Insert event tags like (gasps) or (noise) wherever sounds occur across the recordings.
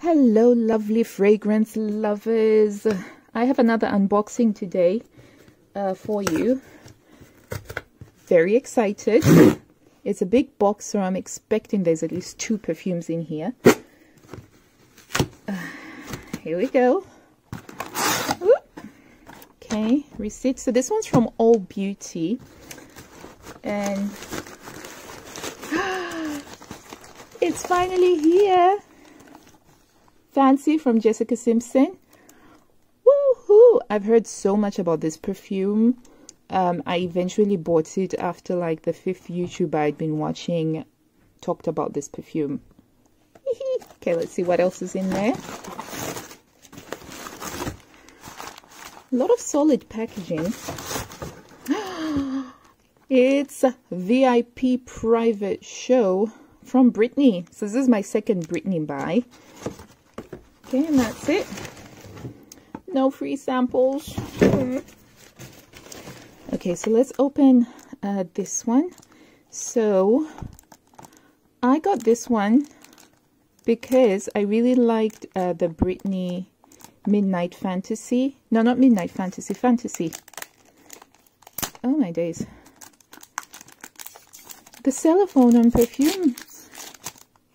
Hello, lovely fragrance lovers. I have another unboxing today uh, for you. Very excited. (coughs) It's a big box, so I'm expecting there's at least two perfumes in here. Uh, here we go. Okay, receipt. So this one's from All Beauty. And it's finally here. Fancy from Jessica Simpson. Woohoo! I've heard so much about this perfume. Um, I eventually bought it after like the fifth YouTuber I'd been watching talked about this perfume. (laughs) okay, let's see what else is in there. A lot of solid packaging. (gasps) it's VIP private show from Britney. So this is my second Britney buy. Okay, and that's it. No free samples. Okay, so let's open uh, this one. So I got this one because I really liked uh, the Britney Midnight Fantasy. No, not Midnight Fantasy, Fantasy. Oh my days. The cellophane on perfume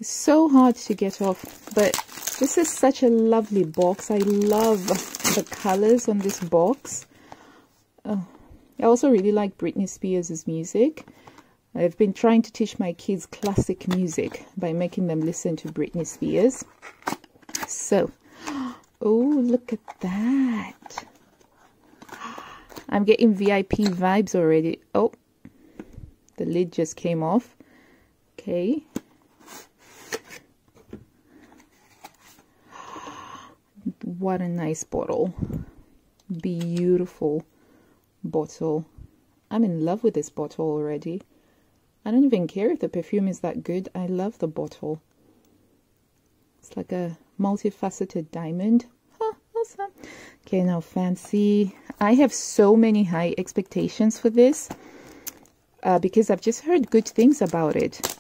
so hard to get off, but this is such a lovely box. I love the colors on this box. Oh, I also really like Britney Spears' music. I've been trying to teach my kids classic music by making them listen to Britney Spears. So, (gasps) oh, look at that. I'm getting VIP vibes already. Oh, the lid just came off. Okay. What a nice bottle. Beautiful bottle. I'm in love with this bottle already. I don't even care if the perfume is that good. I love the bottle. It's like a multifaceted diamond. Huh, awesome. Okay now fancy. I have so many high expectations for this uh, because i've just heard good things about it.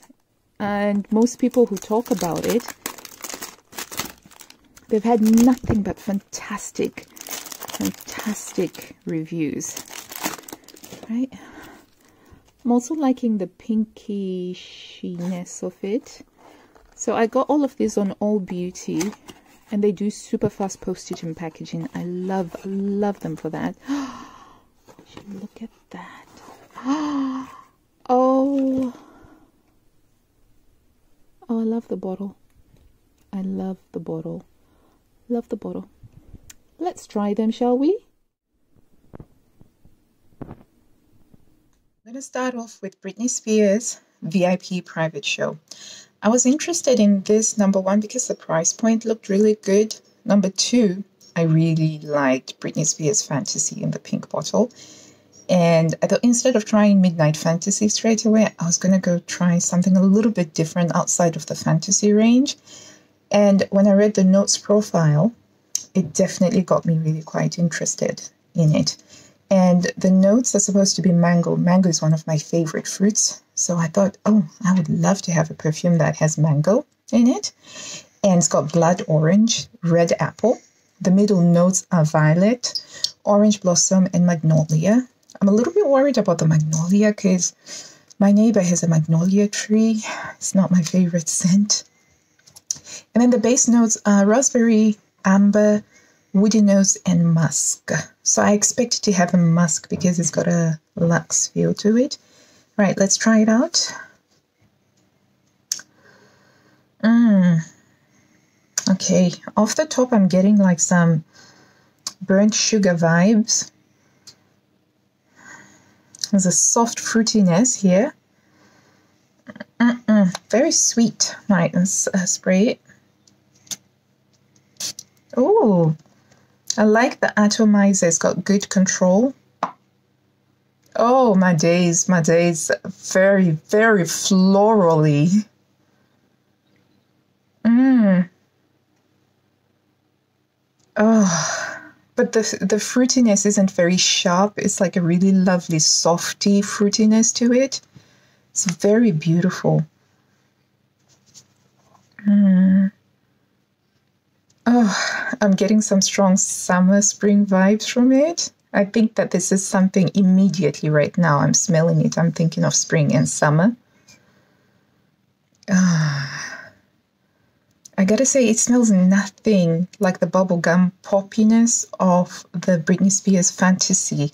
And most people who talk about it They've had nothing but fantastic, fantastic reviews. Right? I'm also liking the pinky sheeness of it. So I got all of these on All Beauty and they do super fast postage and packaging. I love, love them for that. (gasps) Look at that. (gasps) Oh. Oh, I love the bottle. I love the bottle. Love the bottle. Let's try them, shall we? I'm going to start off with Britney Spears VIP private show. I was interested in this number one because the price point looked really good. Number two, I really liked Britney Spears Fantasy in the pink bottle. And I thought instead of trying Midnight Fantasy straight away, I was going to go try something a little bit different outside of the fantasy range. And when I read the notes profile, it definitely got me really quite interested in it. And the notes are supposed to be mango. Mango is one of my favorite fruits. So I thought, oh, I would love to have a perfume that has mango in it. And it's got blood orange, red apple. The middle notes are violet, orange blossom, and magnolia. I'm a little bit worried about the magnolia because my neighbor has a magnolia tree. It's not my favorite scent. And then the base notes are raspberry, amber, woody notes, and musk. So I expect to have a musk because it's got a luxe feel to it. Right, let's try it out. Mm. Okay, off the top, I'm getting like some burnt sugar vibes. There's a soft fruitiness here. Mm -mm, very sweet. Right, let's uh, spray it. Oh, I like the atomizer. It's got good control. Oh, my days, my days. Very, very florally. Mmm. Oh, but the the fruitiness isn't very sharp. It's like a really lovely softy fruitiness to it. It's very beautiful. Mm. Oh, I'm getting some strong summer spring vibes from it. I think that this is something immediately right now. I'm smelling it. I'm thinking of spring and summer. Ah. I gotta say, it smells nothing like the bubblegum poppiness of the Britney Spears fantasy,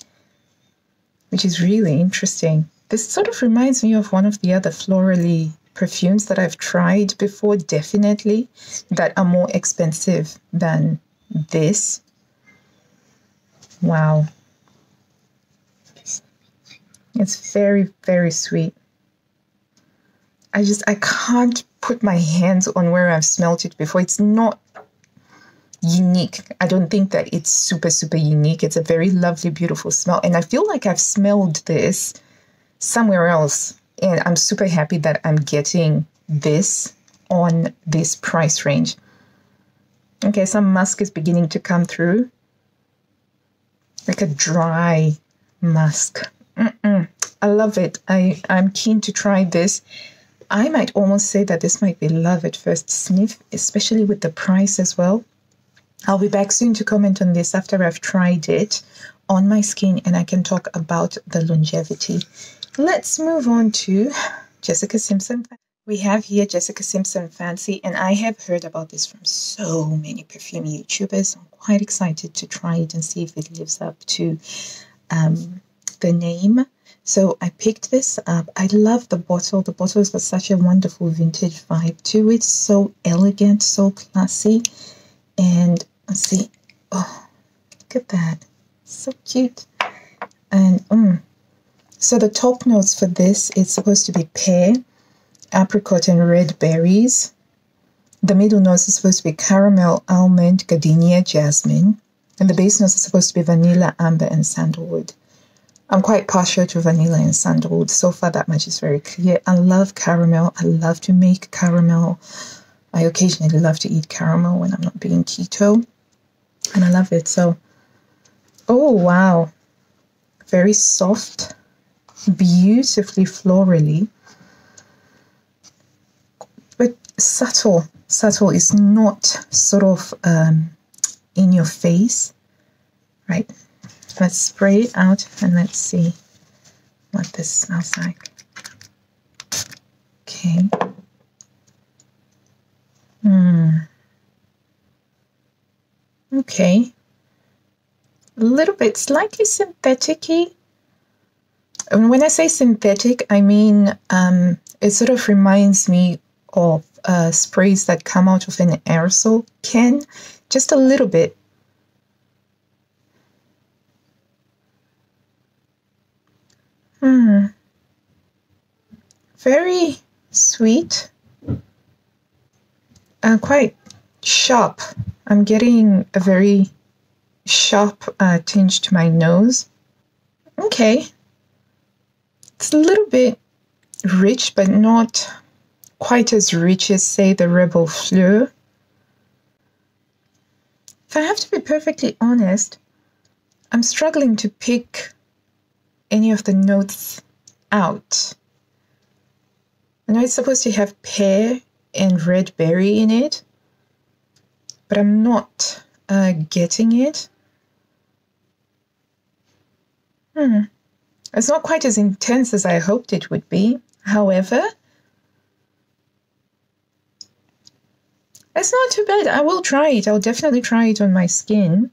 which is really interesting. This sort of reminds me of one of the other florally perfumes that I've tried before, definitely, that are more expensive than this. Wow. It's very, very sweet. I just, I can't put my hands on where I've smelt it before. It's not unique. I don't think that it's super, super unique. It's a very lovely, beautiful smell. And I feel like I've smelled this somewhere else. And I'm super happy that I'm getting this on this price range. Okay, some musk is beginning to come through. Like a dry musk. Mm-mm. I love it. I, I'm keen to try this. I might almost say that this might be love at first sniff, especially with the price as well. I'll be back soon to comment on this after I've tried it on my skin and I can talk about the longevity. Let's move on to Jessica Simpson. We have here Jessica Simpson Fancy, and I have heard about this from so many perfume YouTubers. I'm quite excited to try it and see if it lives up to um, the name. So I picked this up. I love the bottle. The bottle has got such a wonderful vintage vibe to it. So elegant, so classy. And let's see. Oh, look at that. So cute. And um, so the top notes for this is supposed to be pear, apricot, and red berries. The middle notes is supposed to be caramel, almond, gardenia, jasmine. And the base notes are supposed to be vanilla, amber, and sandalwood. I'm quite partial to vanilla and sandalwood. So far, that much is very clear. I love caramel. I love to make caramel. I occasionally love to eat caramel when I'm not being keto. And I love it. So, oh, wow. Very soft, beautifully florally, but subtle. Subtle is not sort of um, in your face, right? Let's spray it out and let's see what this smells like. Okay. Hmm. Okay. A little bit slightly synthetic And when I say synthetic, I mean um, it sort of reminds me of uh, sprays that come out of an aerosol can, just a little bit. Hmm. Very sweet. Uh, quite sharp. I'm getting a very sharp uh, tinge to my nose. Okay. It's a little bit rich, but not quite as rich as, say, the Reb'l Fleur. If I have to be perfectly honest, I'm struggling to pick any of the notes out. I know it's supposed to have pear and red berry in it, but I'm not uh, getting it. Hmm. It's not quite as intense as I hoped it would be. However, it's not too bad. I will try it. I'll definitely try it on my skin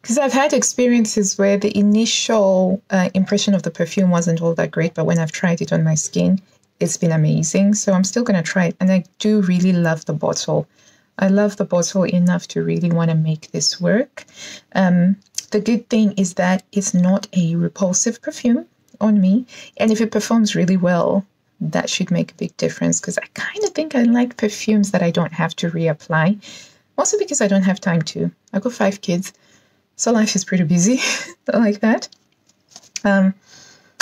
because I've had experiences where the initial uh, impression of the perfume wasn't all that great, but when I've tried it on my skin, it's been amazing. So I'm still going to try it. And I do really love the bottle. I love the bottle enough to really want to make this work. Um, the good thing is that it's not a repulsive perfume on me. And if it performs really well, that should make a big difference because I kind of think I like perfumes that I don't have to reapply. Also because I don't have time to. I've got five kids. So life is pretty busy (laughs) like that. Um,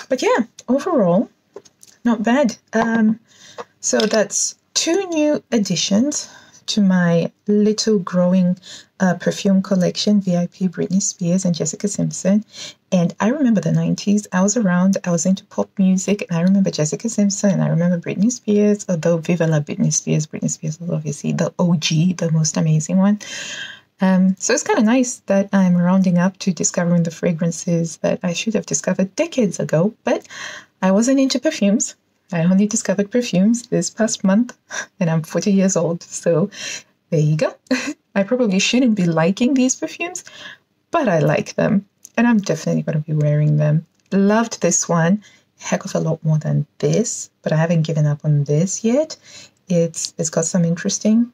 but yeah, overall, not bad. Um, so that's two new additions to my little growing uh, perfume collection, VIP Britney Spears and Jessica Simpson. And I remember the 90s. I was around, I was into pop music, and I remember Jessica Simpson and I remember Britney Spears, although Viva la Britney Spears, Britney Spears was obviously the OG, the most amazing one. Um, so it's kind of nice that I'm rounding up to discovering the fragrances that I should have discovered decades ago, but I wasn't into perfumes. I only discovered perfumes this past month, (laughs) and I'm 40 years old. So there you go. (laughs) I probably shouldn't be liking these perfumes, but I like them, and I'm definitely going to be wearing them. Loved this one, heck of a lot more than this, but I haven't given up on this yet. It's it's got some interesting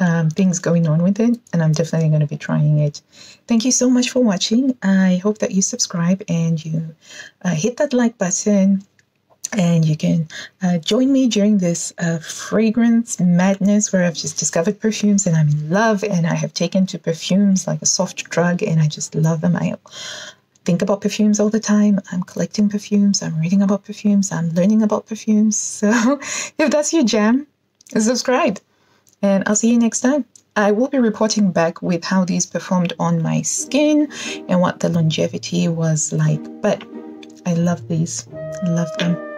um, things going on with it, and I'm definitely going to be trying it. Thank you so much for watching. I hope that you subscribe and you uh, hit that like button. And you can uh, join me during this uh, fragrance madness where I've just discovered perfumes and I'm in love and I have taken to perfumes like a soft drug and I just love them. I think about perfumes all the time. I'm collecting perfumes, I'm reading about perfumes, I'm learning about perfumes. (laughs) So if that's your jam, subscribe and I'll see you next time. I will be reporting back with how these performed on my skin and what the longevity was like. But I love these, love them.